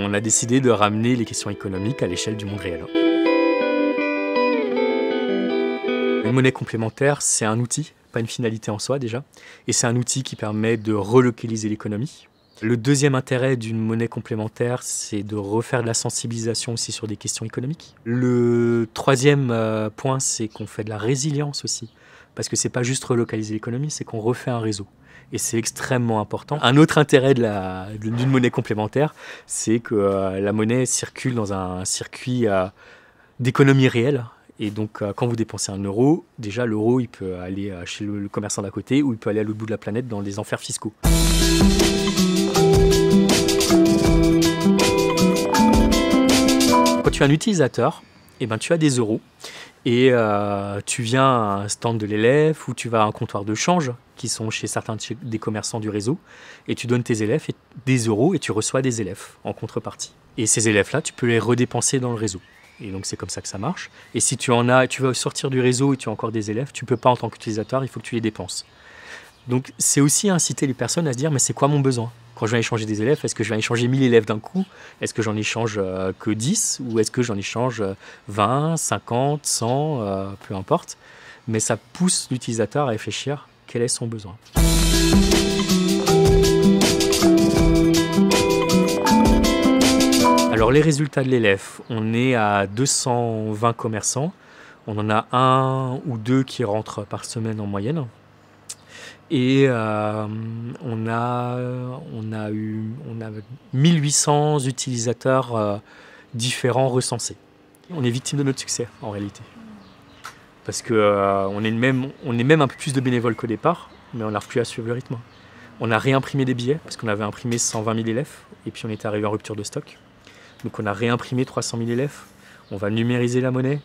On a décidé de ramener les questions économiques à l'échelle du monde réel. Une monnaie complémentaire, c'est un outil, pas une finalité en soi déjà, et c'est un outil qui permet de relocaliser l'économie. Le deuxième intérêt d'une monnaie complémentaire, c'est de refaire de la sensibilisation aussi sur des questions économiques. Le troisième euh, point, c'est qu'on fait de la résilience aussi, parce que c'est pas juste relocaliser l'économie, c'est qu'on refait un réseau. Et c'est extrêmement important. Un autre intérêt d'une monnaie complémentaire, c'est que euh, la monnaie circule dans un circuit euh, d'économie réelle. Et donc, quand vous dépensez un euro, déjà l'euro, il peut aller chez le commerçant d'à côté ou il peut aller à l'autre bout de la planète dans les enfers fiscaux. Quand tu es un utilisateur, eh ben, tu as des euros et euh, tu viens à un stand de l'élève ou tu vas à un comptoir de change qui sont chez certains des commerçants du réseau et tu donnes tes élèves des euros et tu reçois des élèves en contrepartie. Et ces élèves-là, tu peux les redépenser dans le réseau. Et donc c'est comme ça que ça marche. Et si tu en as, tu vas sortir du réseau et tu as encore des élèves, tu peux pas en tant qu'utilisateur, il faut que tu les dépenses. Donc c'est aussi inciter les personnes à se dire mais c'est quoi mon besoin? Quand je vais échanger des élèves, est-ce que je vais échanger 1000 élèves d'un coup? Est-ce que j'en échange euh, que 10 Ou est-ce que j'en échange 20, 50, 100, peu importe Mais ça pousse l'utilisateur à réfléchir quel est son besoin. Alors les résultats de l'élève, on est à 220 commerçants. On en a un ou deux qui rentrent par semaine en moyenne. Et euh, on, a, on, eu, on a 1800 utilisateurs euh, différents recensés. On est victime de notre succès en réalité. Parce qu'on euh, est même un peu plus de bénévoles qu'au départ, mais on n'arrive plus à suivre le rythme. On a réimprimé des billets, parce qu'on avait imprimé 120 000 élèves, et puis on était arrivé en rupture de stock. Donc on a réimprimé 300 000 élèves. On va numériser la monnaie.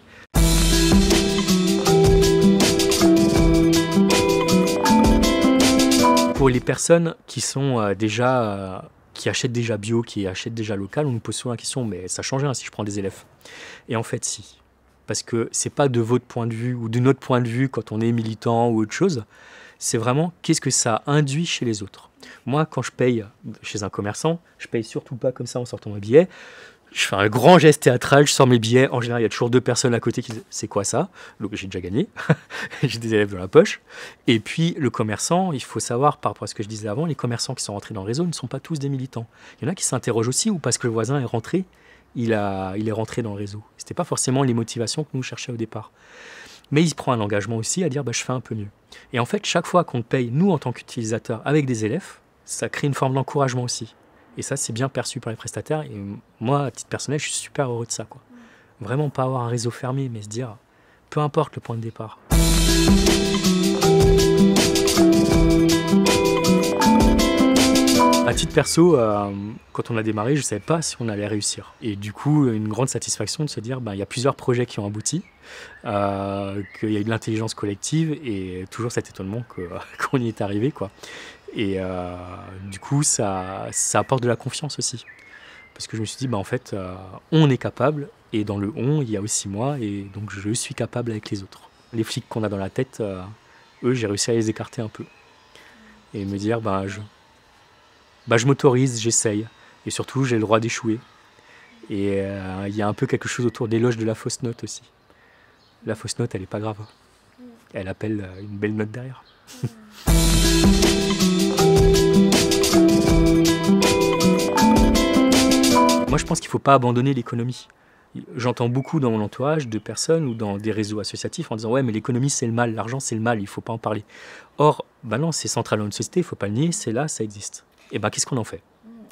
Les personnes qui sont euh, déjà euh, qui achètent déjà bio, qui achètent déjà local, on nous pose souvent la question mais ça change rien si je prends des élèves. Et en fait si, parce que c'est pas de votre point de vue ou de notre point de vue quand on est militant ou autre chose, c'est vraiment qu'est-ce que ça induit chez les autres. Moi, quand je paye chez un commerçant, je paye surtout pas comme ça en sortant mon billet je fais un grand geste théâtral, je sors mes billets. En général, il y a toujours deux personnes à côté qui disent C'est quoi ça? Donc j'ai déjà gagné. j'ai des élèves dans la poche. Et puis le commerçant, il faut savoir, par rapport à ce que je disais avant, les commerçants qui sont rentrés dans le réseau ne sont pas tous des militants. Il y en a qui s'interrogent aussi, ou parce que le voisin est rentré, il, a, il est rentré dans le réseau. Ce n'était pas forcément les motivations que nous cherchions au départ. Mais il se prend un engagement aussi à dire bah, Je fais un peu mieux. Et en fait, chaque fois qu'on paye, nous, en tant qu'utilisateurs, avec des élèves, ça crée une forme d'encouragement aussi. Et ça, c'est bien perçu par les prestataires. Et moi, à titre personnel, je suis super heureux de ça. Quoi. Vraiment pas avoir un réseau fermé, mais se dire, peu importe le point de départ. À titre perso, euh, quand on a démarré, je ne savais pas si on allait réussir. Et du coup, une grande satisfaction de se dire, ben, il y a plusieurs projets qui ont abouti, euh, qu'il y a eu de l'intelligence collective et toujours cet étonnement qu'on y est arrivé. Quoi. Et euh, du coup, ça, ça apporte de la confiance aussi. Parce que je me suis dit, bah, en fait, euh, on est capable, et dans le on, il y a aussi moi, et donc je suis capable avec les autres. Les flics qu'on a dans la tête, euh, eux, j'ai réussi à les écarter un peu. Et me dire, bah, je, bah, je m'autorise, j'essaye. Et surtout, j'ai le droit d'échouer. Et il y a un peu quelque chose autour des loges de la fausse note aussi. La fausse note, elle n'est pas grave. Elle appelle une belle note derrière. Moi, je pense qu'il ne faut pas abandonner l'économie. J'entends beaucoup dans mon entourage de personnes ou dans des réseaux associatifs en disant Ouais, mais l'économie c'est le mal, l'argent c'est le mal, il ne faut pas en parler. Or, bah non, c'est central dans une société, il ne faut pas le nier, c'est là, ça existe. Et ben, qu'est-ce qu'on en fait?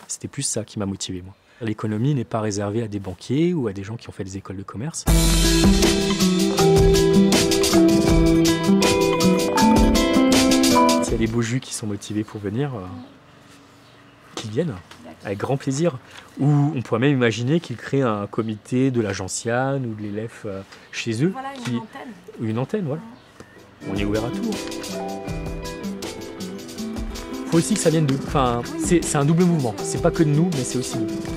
C'était plus ça qui m'a motivé, moi. L'économie n'est pas réservée à des banquiers ou à des gens qui ont fait des écoles de commerce. S'il y a des beaux jus qui sont motivés pour venir, euh, qu'ils viennent avec grand plaisir. Ou on pourrait même imaginer qu'ils créent un comité de l'agentiane ou de l'élève euh, chez eux. Voilà, une antenne. Une antenne, voilà. On est ouvert à tout. faut aussi que ça vienne d'eux. Enfin, c'est un double mouvement. C'est pas que de nous, mais c'est aussi de nous.